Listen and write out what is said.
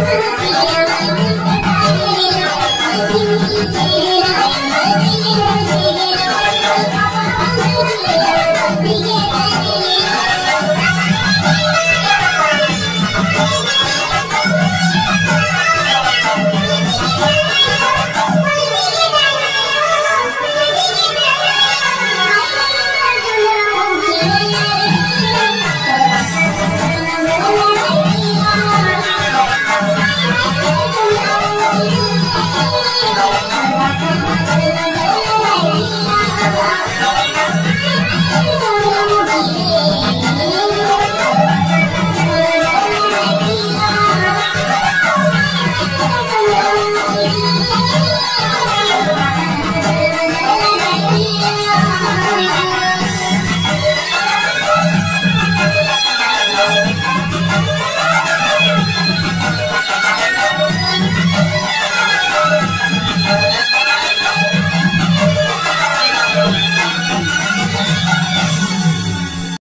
Yeah, like